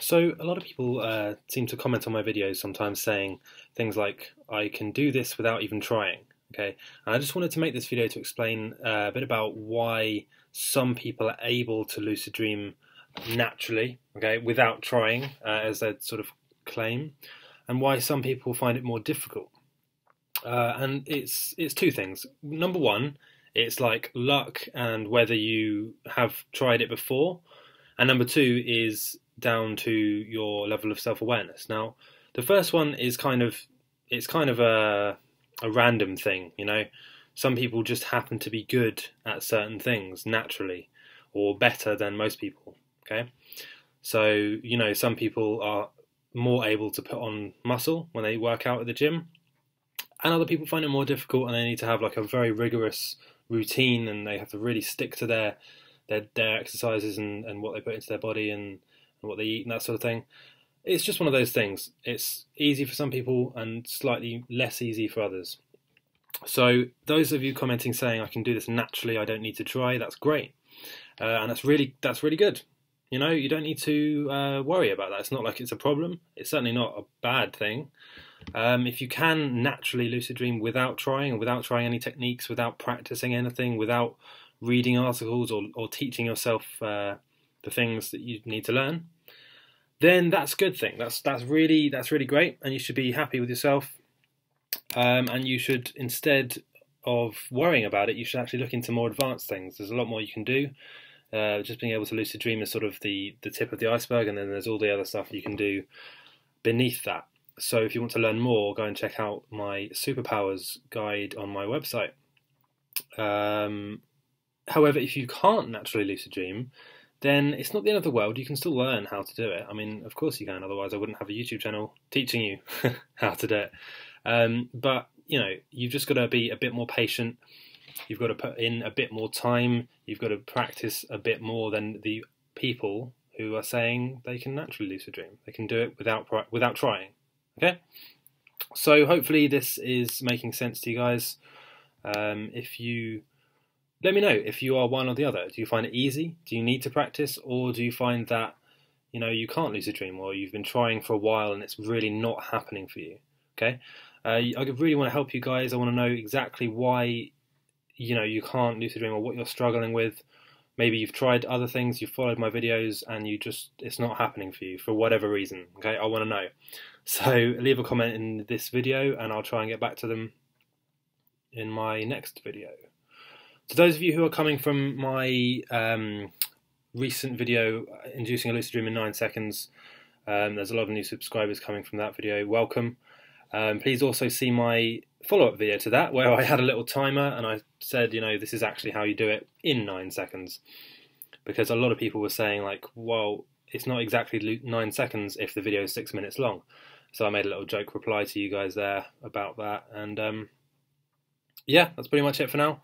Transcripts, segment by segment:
So a lot of people uh, seem to comment on my videos sometimes saying things like, I can do this without even trying. Okay, and I just wanted to make this video to explain uh, a bit about why some people are able to lucid dream naturally, okay, without trying, uh, as they sort of claim, and why some people find it more difficult. Uh, and it's it's two things. Number one, it's like luck and whether you have tried it before, and number two is down to your level of self awareness. Now, the first one is kind of it's kind of a a random thing, you know. Some people just happen to be good at certain things naturally, or better than most people. Okay, so you know some people are more able to put on muscle when they work out at the gym, and other people find it more difficult, and they need to have like a very rigorous routine, and they have to really stick to their their, their exercises and, and what they put into their body and and what they eat and that sort of thing. It's just one of those things. It's easy for some people and slightly less easy for others. So those of you commenting saying I can do this naturally, I don't need to try, that's great, uh, and that's really that's really good. You know, you don't need to uh, worry about that. It's not like it's a problem. It's certainly not a bad thing. Um, if you can naturally lucid dream without trying, without trying any techniques, without practicing anything, without reading articles or, or teaching yourself uh, the things that you need to learn, then that's a good thing. That's that's really that's really great, and you should be happy with yourself. Um, and you should instead of worrying about it, you should actually look into more advanced things. There's a lot more you can do. Uh, just being able to lucid dream is sort of the the tip of the iceberg, and then there's all the other stuff you can do beneath that. So if you want to learn more, go and check out my superpowers guide on my website. Um, however, if you can't naturally lucid dream, then it's not the end of the world. You can still learn how to do it. I mean, of course you can. Otherwise, I wouldn't have a YouTube channel teaching you how to do it. Um, but you know, you've just got to be a bit more patient. You've got to put in a bit more time. You've got to practice a bit more than the people who are saying they can naturally lucid dream. They can do it without without trying. Okay. So hopefully this is making sense to you guys. Um, if you let me know if you are one or the other. Do you find it easy? Do you need to practice, or do you find that you know you can't lucid dream, or you've been trying for a while and it's really not happening for you? Okay, uh, I really want to help you guys. I want to know exactly why you know you can't lucid dream or what you're struggling with. Maybe you've tried other things, you've followed my videos, and you just it's not happening for you for whatever reason. Okay, I want to know. So leave a comment in this video, and I'll try and get back to them in my next video. To those of you who are coming from my um, recent video, uh, Inducing a Lucid Dream in 9 Seconds, um, there's a lot of new subscribers coming from that video. Welcome. Um, please also see my follow-up video to that, where I had a little timer and I said, you know, this is actually how you do it in 9 seconds. Because a lot of people were saying, like, well, it's not exactly 9 seconds if the video is 6 minutes long. So I made a little joke reply to you guys there about that. And um, yeah, that's pretty much it for now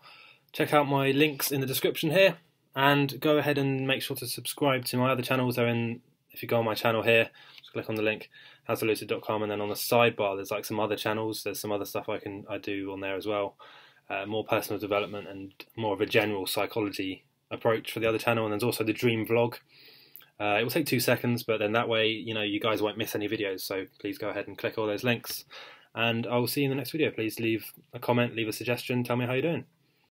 check out my links in the description here and go ahead and make sure to subscribe to my other channels. They're in, if you go on my channel here, just click on the link, howtolucid.com, and then on the sidebar there's like some other channels. There's some other stuff I can I do on there as well, uh, more personal development and more of a general psychology approach for the other channel. And there's also the dream vlog. Uh, it will take two seconds, but then that way, you know, you guys won't miss any videos. So please go ahead and click all those links. And I will see you in the next video. Please leave a comment, leave a suggestion, tell me how you're doing.